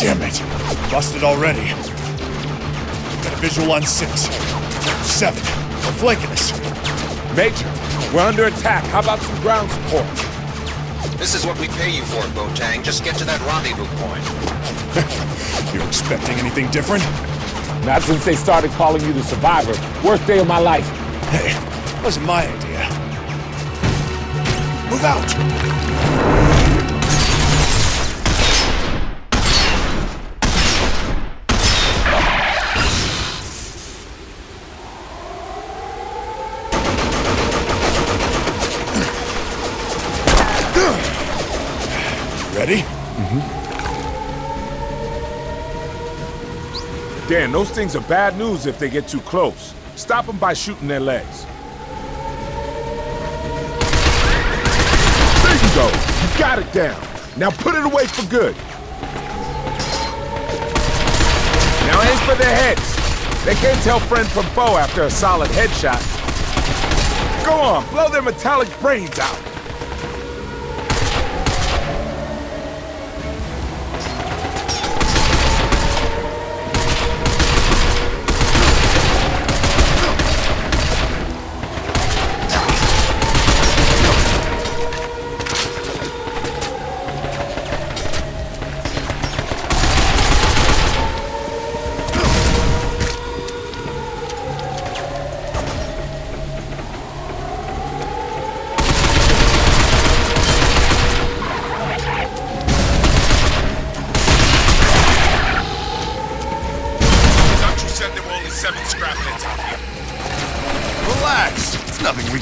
Damn it. Busted already. Got a visual on six. Seven. They're flanking us. Major, we're under attack. How about some ground support? This is what we pay you for, Boateng. Just get to that rendezvous point. You're expecting anything different? Not since they started calling you the survivor. Worst day of my life. Hey, wasn't my idea. Move out! Ready? Mm-hmm. Dan, those things are bad news if they get too close. Stop them by shooting their legs. There you go. You got it down. Now put it away for good. Now aim for their heads. They can't tell friend from foe after a solid headshot. Go on, blow their metallic brains out.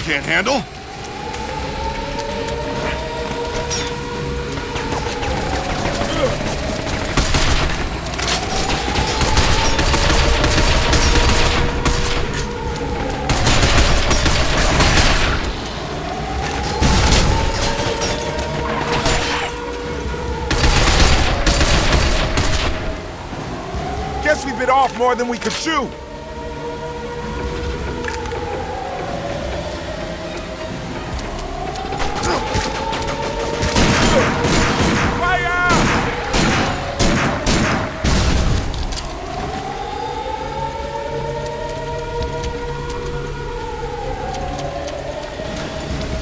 Can't handle. Guess we bit off more than we could chew.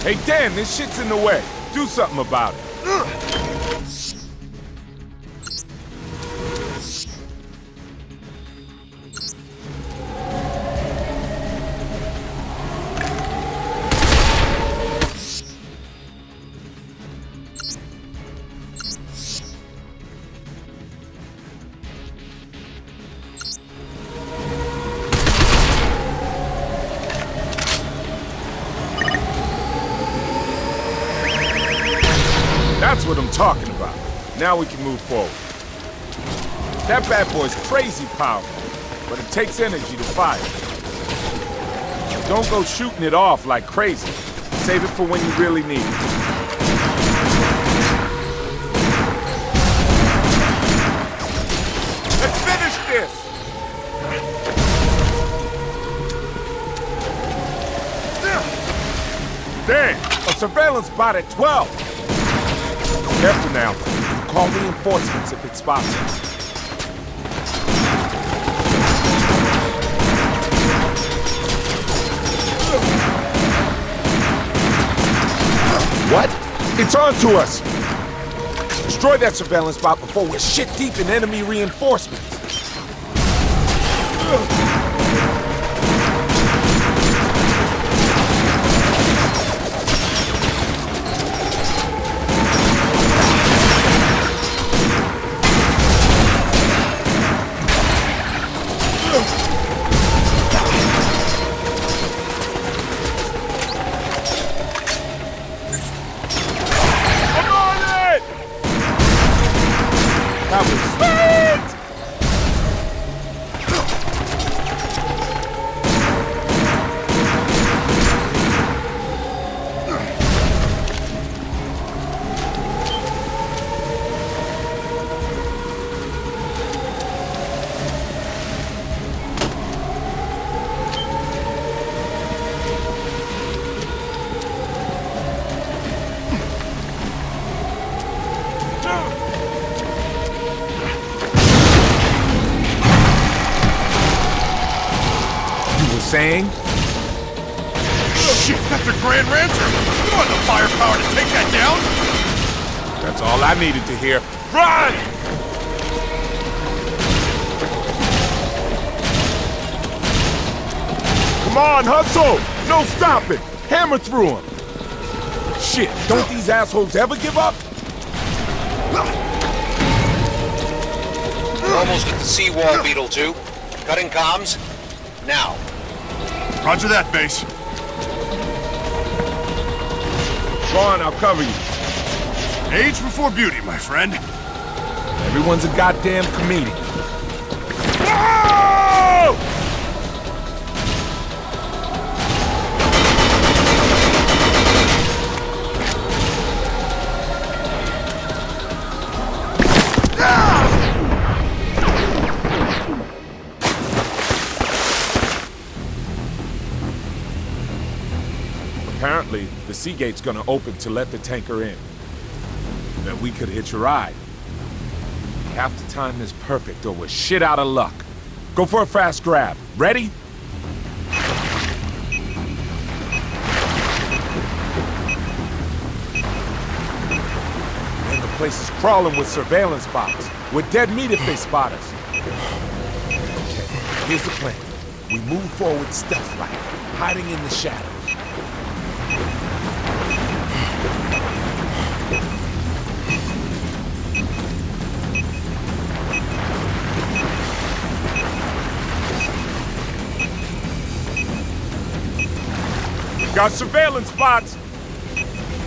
Hey, Dan, this shit's in the way. Do something about it. Talking about. Now we can move forward. That bad boy's crazy powerful, but it takes energy to fire. Don't go shooting it off like crazy. Save it for when you really need it. Dang, a surveillance bot at 12! Careful now. Call reinforcements if it spots. What? It's on to us! Destroy that surveillance bot before we're shit deep in enemy reinforcements. I'm That saying? Oh, shit, that's a Grand Rancher! You want the firepower to take that down? That's all I needed to hear. Run! Come on, hustle! No stopping! Hammer through him! Shit, don't these assholes ever give up? We're almost at the seawall, Beetle 2. Cutting comms. Now. Roger that, base. Sean, I'll cover you. Age before beauty, my friend. Everyone's a goddamn comedian. The sea gate's gonna open to let the tanker in. Then we could hitch a ride. Half the time is perfect or we're shit out of luck. Go for a fast grab. Ready? Man, the place is crawling with surveillance bots. We're dead meat if they spot us. Okay, here's the plan. We move forward stealth-like, hiding in the shadows. Got surveillance spots!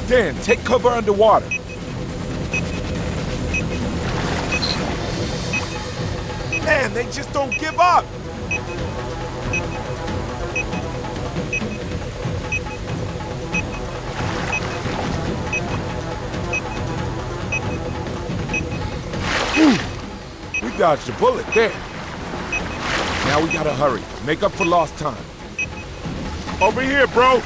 Dan, take cover underwater. Man, they just don't give up! We dodged a bullet there. Now we gotta hurry. Make up for lost time. Over here, bro.